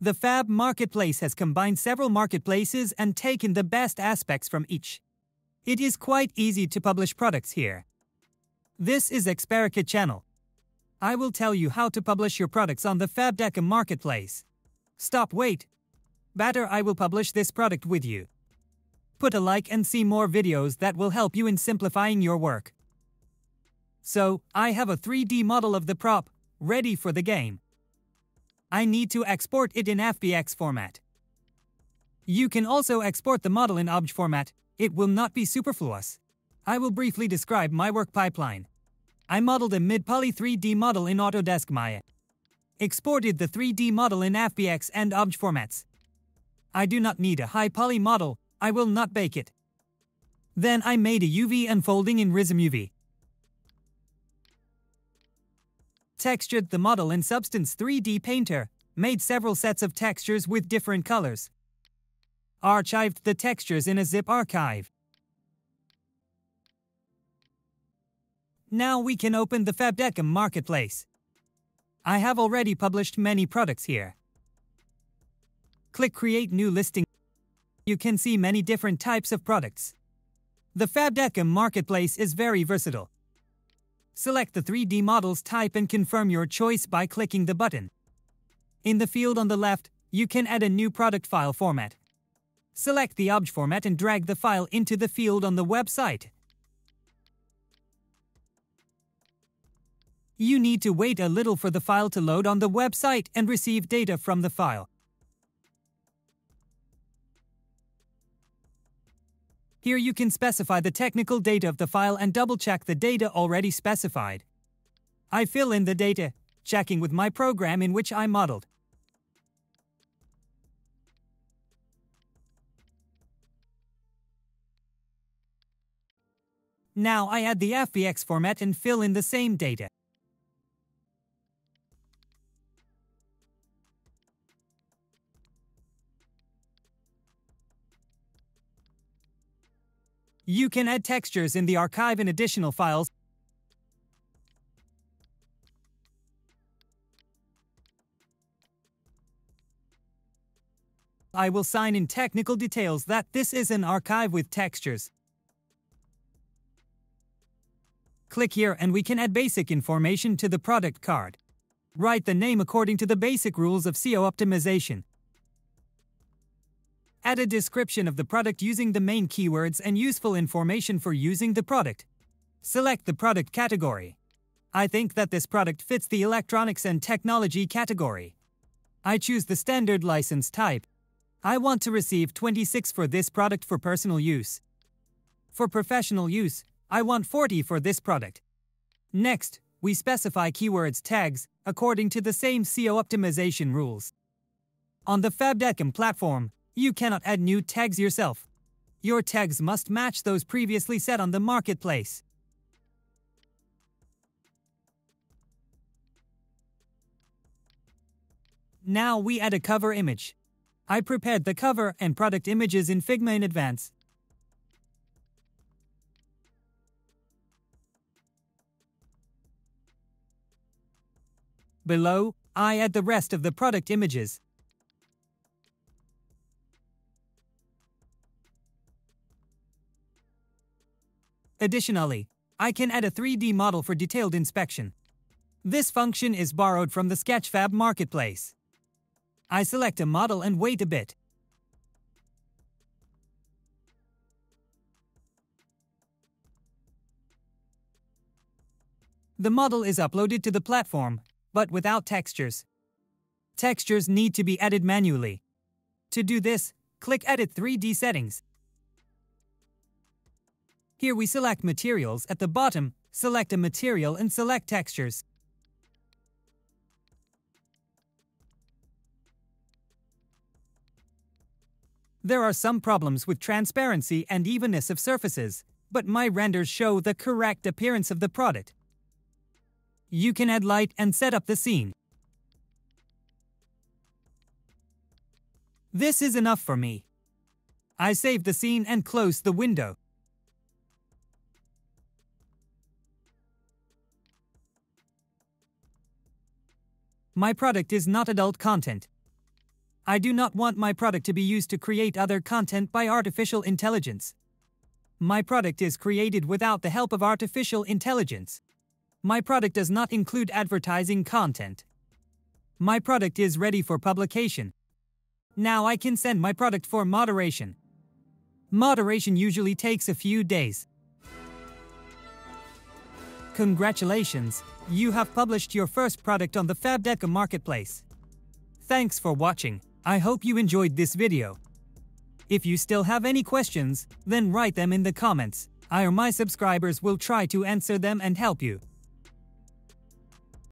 The Fab Marketplace has combined several marketplaces and taken the best aspects from each. It is quite easy to publish products here. This is Experica channel. I will tell you how to publish your products on the Fab.com marketplace. Stop wait. Better I will publish this product with you. Put a like and see more videos that will help you in simplifying your work. So, I have a 3D model of the prop, ready for the game. I need to export it in FBX format. You can also export the model in OBJ format, it will not be superfluous. I will briefly describe my work pipeline. I modeled a mid-poly 3D model in Autodesk Maya. Exported the 3D model in FBX and OBJ formats. I do not need a high-poly model, I will not bake it. Then I made a UV unfolding in RizomUV. Textured the model in Substance 3D Painter, made several sets of textures with different colors. Archived the textures in a zip archive. Now we can open the Fab.com marketplace. I have already published many products here. Click Create New Listing. You can see many different types of products. The Fab.com marketplace is very versatile. Select the 3D models type and confirm your choice by clicking the button. In the field on the left, you can add a new product file format. Select the OBJ format and drag the file into the field on the website. You need to wait a little for the file to load on the website and receive data from the file. Here you can specify the technical data of the file and double-check the data already specified. I fill in the data, checking with my program in which I modeled. Now I add the FBX format and fill in the same data. You can add textures in the archive and additional files. I will sign in technical details that this is an archive with textures. Click here and we can add basic information to the product card. Write the name according to the basic rules of SEO optimization. Add a description of the product using the main keywords and useful information for using the product. Select the product category. I think that this product fits the electronics and technology category. I choose the standard license type. I want to receive 26 for this product for personal use. For professional use, I want 40 for this product. Next, we specify keywords tags according to the same SEO optimization rules. On the Fab.com platform, you cannot add new tags yourself. Your tags must match those previously set on the marketplace. Now we add a cover image. I prepared the cover and product images in Figma in advance. Below, I add the rest of the product images. Additionally, I can add a 3D model for detailed inspection. This function is borrowed from the Sketchfab marketplace. I select a model and wait a bit. The model is uploaded to the platform, but without textures. Textures need to be added manually. To do this, click Edit 3D Settings. Here we select materials. At the bottom, select a material and select textures. There are some problems with transparency and evenness of surfaces, but my renders show the correct appearance of the product. You can add light and set up the scene. This is enough for me. I save the scene and close the window. My product is not adult content. I do not want my product to be used to create other content by artificial intelligence. My product is created without the help of artificial intelligence. My product does not include advertising content. My product is ready for publication. Now I can send my product for moderation. Moderation usually takes a few days. Congratulations, you have published your first product on the Fab.com marketplace. Thanks for watching. I hope you enjoyed this video. If you still have any questions, then write them in the comments. I or my subscribers will try to answer them and help you.